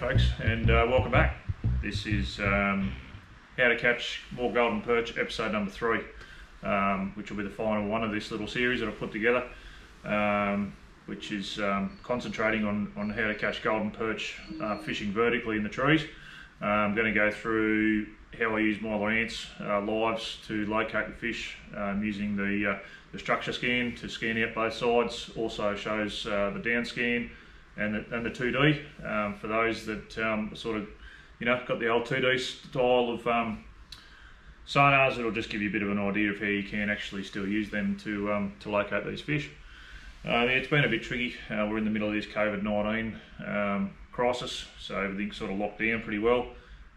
folks, and uh, welcome back. This is um, How to Catch More Golden Perch, episode number three, um, which will be the final one of this little series that I've put together, um, which is um, concentrating on, on how to catch golden perch uh, fishing vertically in the trees. Uh, I'm going to go through how I use my Lowrance uh, lives to locate the fish um, using the, uh, the structure scan to scan out both sides. Also shows uh, the down scan and the, and the 2D um, for those that um, sort of, you know, got the old 2D style of um, sonars. It'll just give you a bit of an idea of how you can actually still use them to um, to locate these fish. Uh, it's been a bit tricky. Uh, we're in the middle of this COVID-19 um, crisis, so everything's sort of locked down pretty well.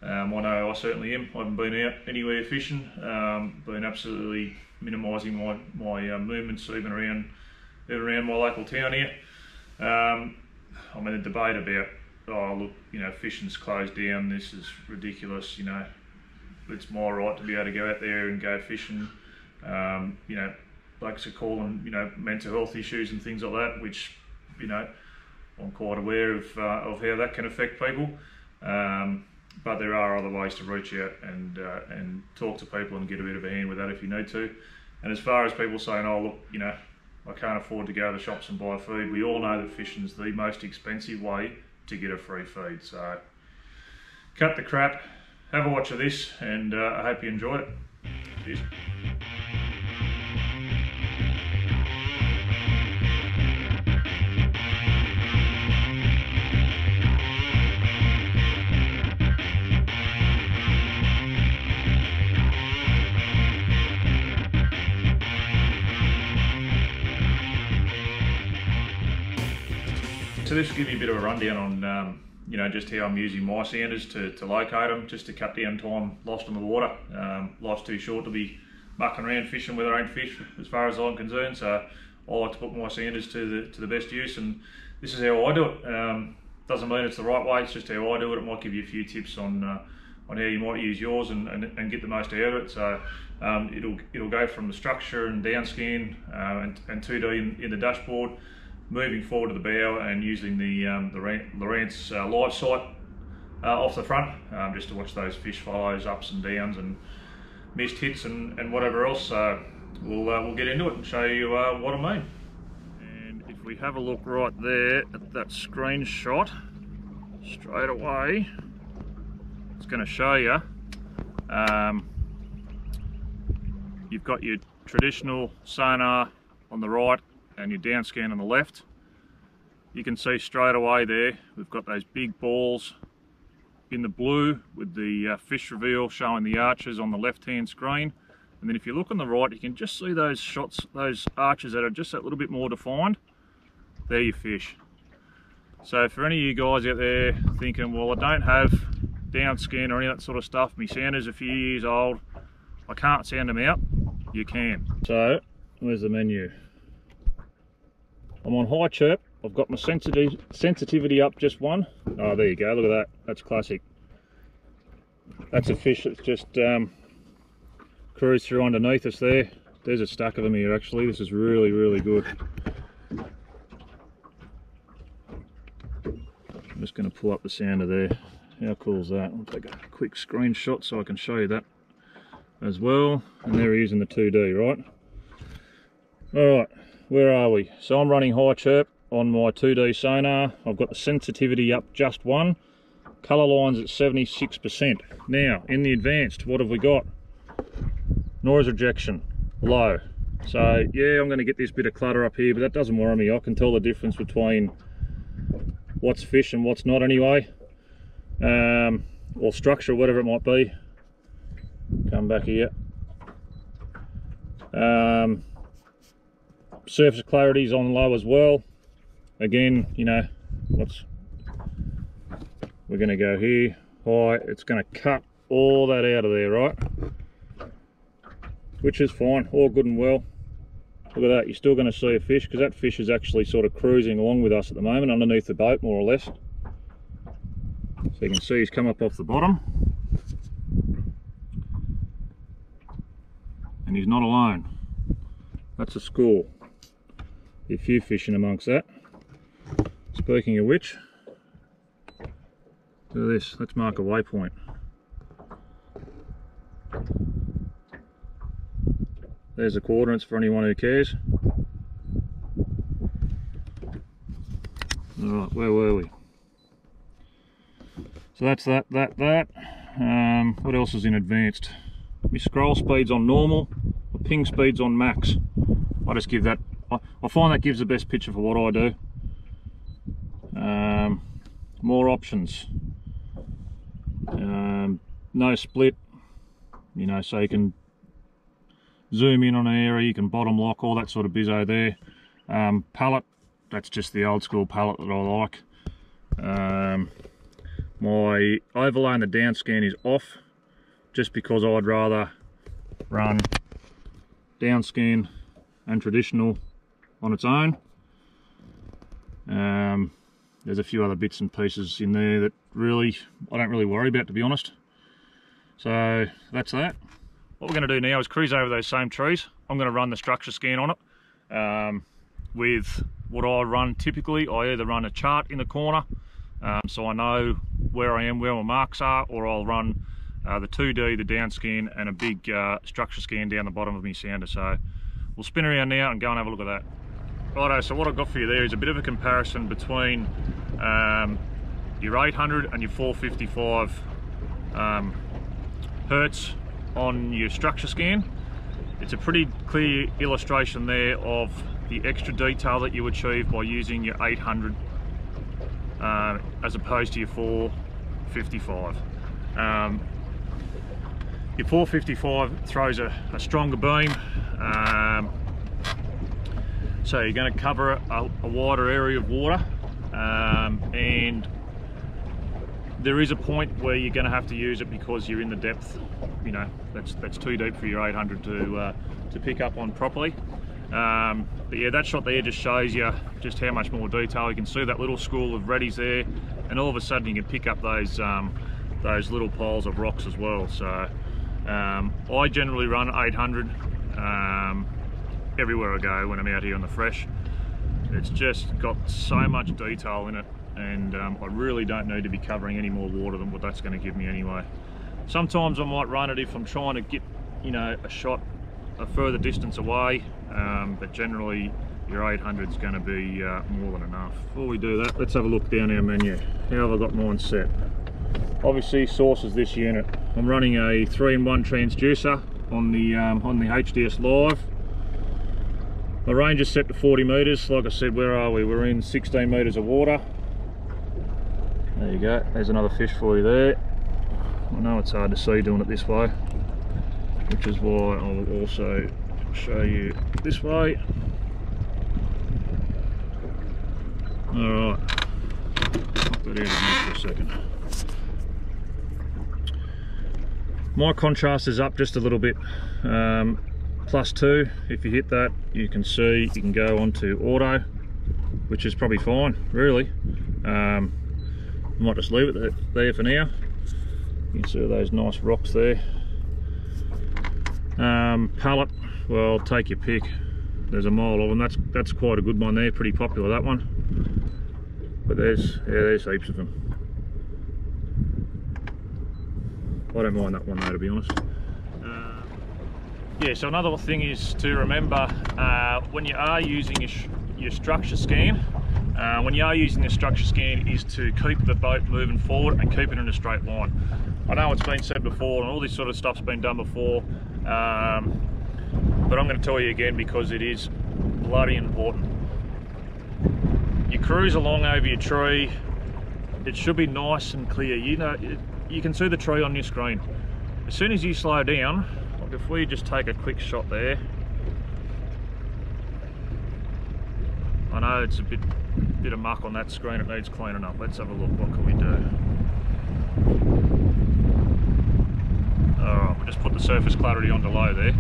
Um, I know I certainly am. I haven't been out anywhere fishing. Been absolutely minimising my my uh, movements even around even around my local town here. Um, I'm in a debate about oh look, you know, fishing's closed down. This is ridiculous. You know, it's my right to be able to go out there and go fishing. Um, you know, blokes are calling you know mental health issues and things like that, which you know I'm quite aware of uh, of how that can affect people. Um, but there are other ways to reach out and uh, and talk to people and get a bit of a hand with that if you need to. And as far as people saying, oh look, you know, I can't afford to go to shops and buy food, we all know that fishing's the most expensive way to get a free feed. So cut the crap, have a watch of this, and uh, I hope you enjoy it. Cheers. So this will give you a bit of a rundown on um, you know just how I'm using my sounders to, to locate them, just to cut down time lost in the water. Um, life's too short to be mucking around fishing with our own fish, as far as I'm concerned. So I like to put my sounders to the to the best use, and this is how I do it. Um, doesn't mean it's the right way; it's just how I do it. It might give you a few tips on uh, on how you might use yours and, and, and get the most out of it. So um, it'll it'll go from the structure and down scan uh, and, and 2D in, in the dashboard moving forward to the bow and using the, um, the Lowrance uh, live sight uh, off the front um, just to watch those fish follows, ups and downs and missed hits and, and whatever else. So we'll, uh, we'll get into it and show you uh, what I mean. And if we have a look right there at that screenshot, straight away, it's going to show you um, you've got your traditional sonar on the right and your down scan on the left. You can see straight away there, we've got those big balls in the blue with the uh, fish reveal showing the arches on the left hand screen. And then if you look on the right, you can just see those shots, those arches that are just a little bit more defined. There your fish. So for any of you guys out there thinking, well, I don't have down scan or any of that sort of stuff, my sounder's a few years old, I can't sound them out, you can. So, where's the menu? I'm on high chirp. I've got my sensitivity up just one. Oh, there you go. Look at that. That's classic. That's a fish that's just um, cruised through underneath us there. There's a stack of them here actually. This is really, really good. I'm just going to pull up the sounder there. How cool is that? I'll take a quick screenshot so I can show you that as well. And there he is in the 2D, right? Alright, where are we? So I'm running high chirp on my 2D sonar. I've got the sensitivity up just one. Colour lines at 76%. Now, in the advanced, what have we got? Noise rejection, low. So yeah, I'm gonna get this bit of clutter up here, but that doesn't worry me. I can tell the difference between what's fish and what's not anyway. Um, or structure, whatever it might be. Come back here. Um, surface clarity is on low as well. Again you know what's we're going to go here high it's going to cut all that out of there right? Which is fine all good and well. Look at that you're still going to see a fish because that fish is actually sort of cruising along with us at the moment underneath the boat more or less. So you can see he's come up off the bottom. And he's not alone. That's a score a few fishing amongst that. Speaking of which, at this, let's mark a waypoint. There's the coordinates for anyone who cares. Alright, where were we? So that's that, that, that. Um, what else is in advanced? My scroll speed's on normal, my ping speed's on max. I just give that, I, find that gives the best picture for what I do. Um, more options. Um, no split, you know, so you can zoom in on an area, you can bottom lock, all that sort of bizzo there. Um, palette, that's just the old school palette that I like. Um, my overlay and the down scan is off, just because I'd rather run down scan and traditional on its own. Um, there's a few other bits and pieces in there that really I don't really worry about to be honest. So that's that. What we're going to do now is cruise over those same trees. I'm going to run the structure scan on it um, with what I run typically. I either run a chart in the corner um, so I know where I am where my marks are or I'll run uh, the 2D the down scan and a big uh, structure scan down the bottom of my sounder so we'll spin around now and go and have a look at that Righto, so what I've got for you there is a bit of a comparison between um, your 800 and your 455 um, hertz on your structure scan. It's a pretty clear illustration there of the extra detail that you achieve by using your 800 uh, as opposed to your 455. Um, your 455 throws a, a stronger beam um, so you're going to cover a, a wider area of water um, and there is a point where you're going to have to use it because you're in the depth you know that's that's too deep for your 800 to uh, to pick up on properly. Um, but yeah that shot there just shows you just how much more detail you can see that little school of reddies there and all of a sudden you can pick up those um, those little piles of rocks as well. So um, I generally run 800 um, everywhere I go when I'm out here on the fresh. It's just got so much detail in it and um, I really don't need to be covering any more water than what that's going to give me anyway. Sometimes I might run it if I'm trying to get, you know, a shot a further distance away, um, but generally your 800 is going to be uh, more than enough. Before we do that, let's have a look down our menu. How have I got mine set? Obviously sources this unit. I'm running a 3-in-1 transducer on the um, on the HDS Live my range is set to 40 metres. Like I said, where are we? We're in 16 metres of water. There you go. There's another fish for you there. I know it's hard to see doing it this way, which is why I'll also show you this way. Alright, pop that for a second. My contrast is up just a little bit. Um, plus two. If you hit that you can see you can go on to auto which is probably fine really. Um, I might just leave it there for now. You can see those nice rocks there. Um, palette well take your pick. There's a mile of them that's that's quite a good one there. Pretty popular that one. But there's yeah there's heaps of them I don't mind that one though to be honest yeah, so another thing is to remember uh, when you are using your, your structure scan, uh, when you are using the structure scan is to keep the boat moving forward and keep it in a straight line. I know it's been said before and all this sort of stuff's been done before, um, but I'm going to tell you again because it is bloody important. You cruise along over your tree, it should be nice and clear. You know, you can see the tree on your screen. As soon as you slow down, if we just take a quick shot there. I know it's a bit bit of muck on that screen it needs cleaning up. Let's have a look what can we do? Alright we'll just put the surface clarity on to low there.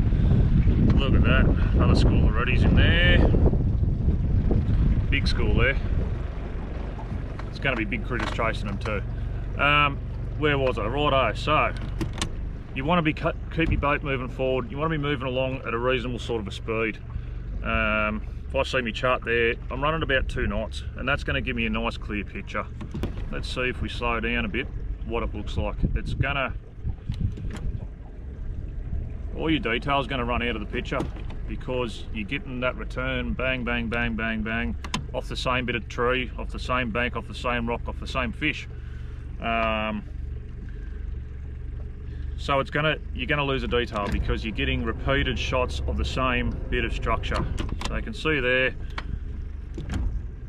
Look at that another school of reddies in there. Big school there. It's going to be big critters chasing them too. Um, where was I? Righto, so you want to be keep your boat moving forward you want to be moving along at a reasonable sort of a speed um, if I see my chart there I'm running about two knots and that's going to give me a nice clear picture let's see if we slow down a bit what it looks like. It's gonna, all your details gonna run out of the picture because you're getting that return, bang, bang, bang, bang, bang, off the same bit of tree, off the same bank, off the same rock, off the same fish. Um, so it's gonna you're gonna lose a detail because you're getting repeated shots of the same bit of structure. So you can see there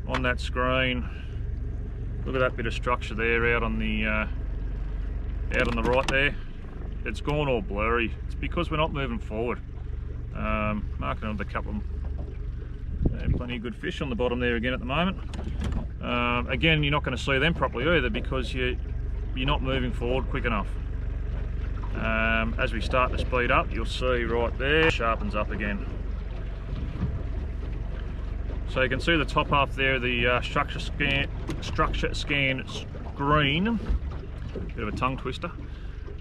on that screen, look at that bit of structure there out on the uh, out on the right there. It's gone all blurry. It's because we're not moving forward. Um, marking another couple of plenty of good fish on the bottom there again at the moment. Um, again, you're not going to see them properly either because you, you're not moving forward quick enough. Um, as we start to speed up, you'll see right there, sharpens up again. So you can see the top half there, the uh, structure scan, structure scan screen, bit of a tongue twister,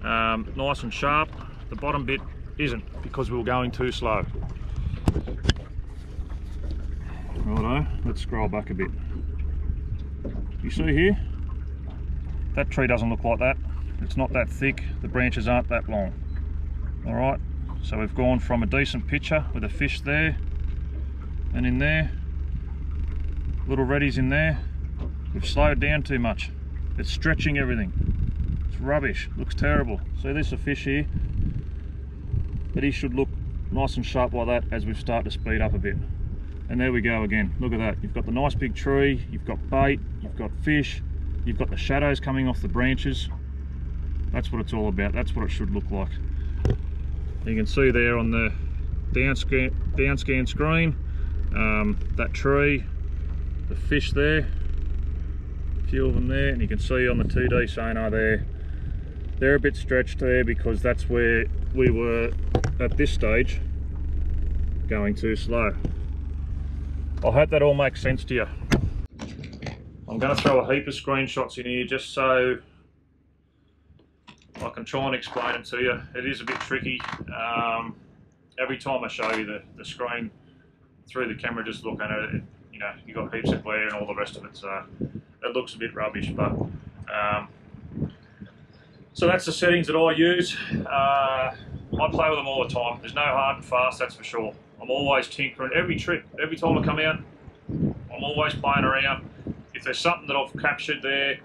um, nice and sharp. The bottom bit isn't because we were going too slow. Righto, let's scroll back a bit. You see here? That tree doesn't look like that. It's not that thick, the branches aren't that long. Alright, so we've gone from a decent picture with a fish there and in there, little reddies in there. We've slowed down too much. It's stretching everything. It's rubbish, looks terrible. See this a fish here? But he should look nice and sharp like that as we start to speed up a bit. And there we go again, look at that. You've got the nice big tree, you've got bait, you've got fish, you've got the shadows coming off the branches. That's what it's all about, that's what it should look like. You can see there on the down scan, screen, um, that tree, the fish there, a few of them there, and you can see on the 2D sonar there, they're a bit stretched there because that's where we were at this stage going too slow. I hope that all makes sense to you. I'm going to throw a heap of screenshots in here just so I can try and explain it to you. It is a bit tricky. Um, every time I show you the, the screen through the camera, just looking at it, you know, you got heaps of glare and all the rest of it, so it looks a bit rubbish, but um, so that's the settings that I use. Uh, I play with them all the time. There's no hard and fast, that's for sure. I'm always tinkering. Every trip, every time I come out, I'm always playing around. If there's something that I've captured there,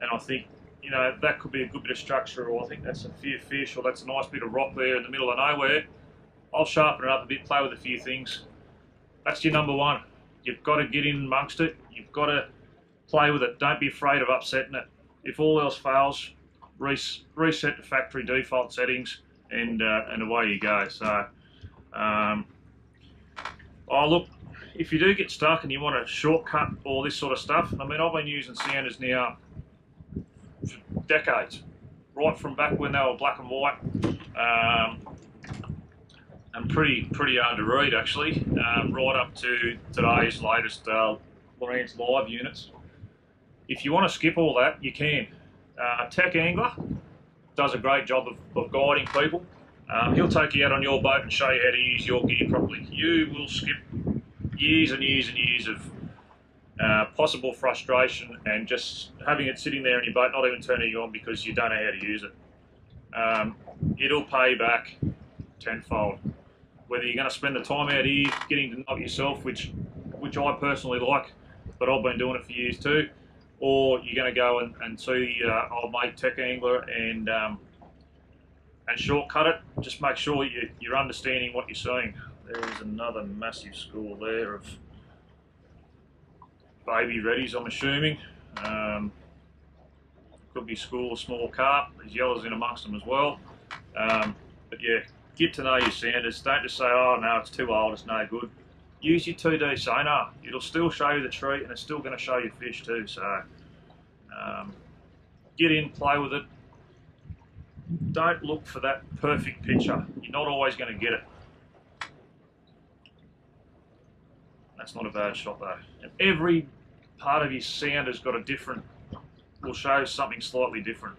and I think, you know, that could be a good bit of structure, or I think that's a few fish, or that's a nice bit of rock there in the middle of nowhere, I'll sharpen it up a bit, play with a few things. That's your number one. You've got to get in amongst it. You've got to play with it. Don't be afraid of upsetting it. If all else fails, reset the factory default settings, and uh, and away you go. So. Um, oh look, if you do get stuck and you want to shortcut all this sort of stuff, I mean I've been using sounders now decades, right from back when they were black and white, um, and pretty pretty hard to read actually, um, right up to today's latest uh, Lowrance Live units. If you want to skip all that, you can. Uh, Tech Angler does a great job of, of guiding people. Um, he'll take you out on your boat and show you how to use your gear properly. You will skip years and years and years of uh, possible frustration and just having it sitting there in your boat, not even turning it on because you don't know how to use it. Um, it'll pay back tenfold. Whether you're going to spend the time out here getting to know yourself, which which I personally like, but I've been doing it for years too, or you're going to go and, and see uh, old mate Tech Angler and um, and shortcut it. Just make sure you, you're understanding what you're seeing. There's another massive school there of baby reddies, I'm assuming. Um, could be school of small carp. There's yellows in amongst them as well. Um, but yeah, get to know your sounders. Don't just say, oh no, it's too old, it's no good. Use your 2D sonar. It'll still show you the tree and it's still going to show you fish too. So um, get in, play with it, don't look for that perfect picture. You're not always going to get it. That's not a bad shot though. Every part of your sound has got a different, will show something slightly different,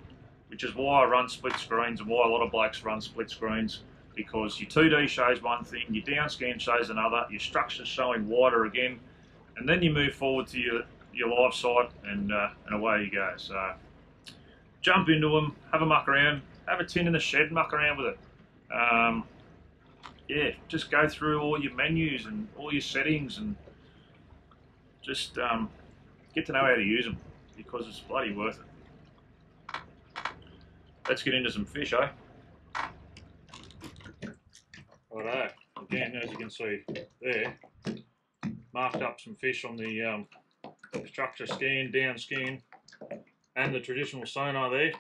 which is why I run split screens and why a lot of blokes run split screens because your 2D shows one thing, your down scan shows another, your structure's showing wider again, and then you move forward to your, your live sight and, uh, and away you go. So jump into them, have a muck around, have a tin in the shed, muck around with it. Um, yeah, just go through all your menus and all your settings and just um, get to know how to use them because it's bloody worth it. Let's get into some fish, eh? Righto, again, as you can see there, marked up some fish on the um, structure scan, down scan, and the traditional sonar there.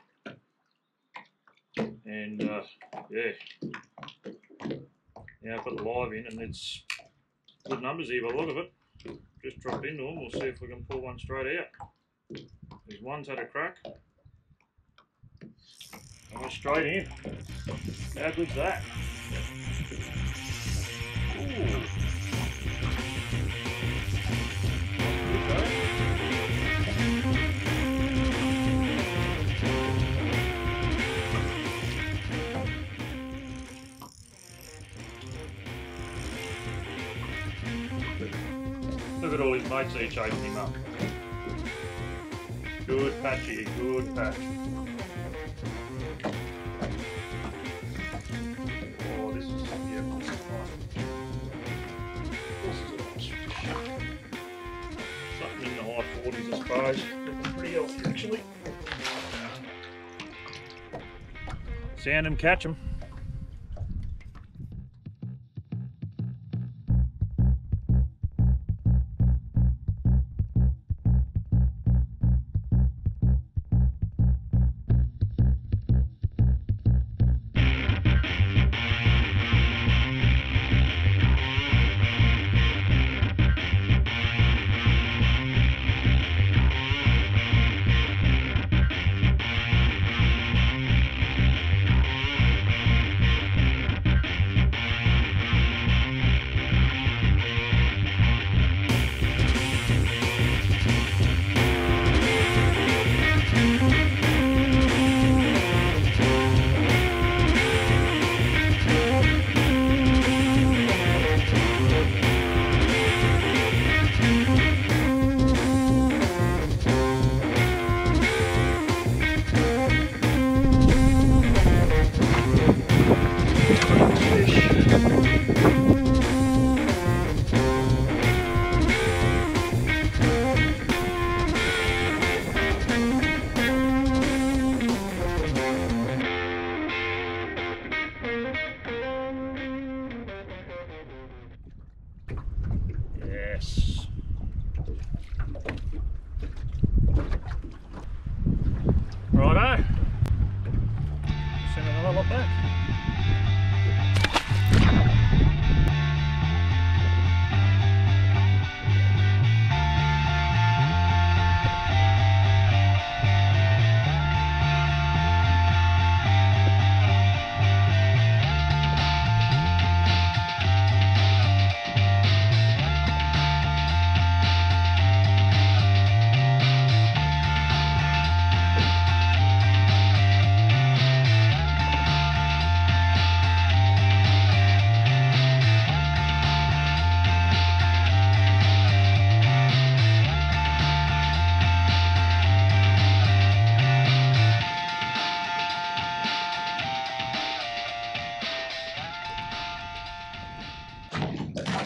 And uh, yeah, I've got the live in, and it's good numbers here by the look of it. Just drop into them, we'll see if we can pull one straight out. These one's had a crack. We're straight in. How good's that? Ooh. Look at all his mates there chasing him up. Good patch here, good patch. Oh, this is. Something in the high 40s, I suppose. Pretty actually. Sound him, catch him.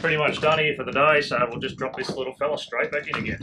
Pretty much done here for the day, so we'll just drop this little fella straight back in again.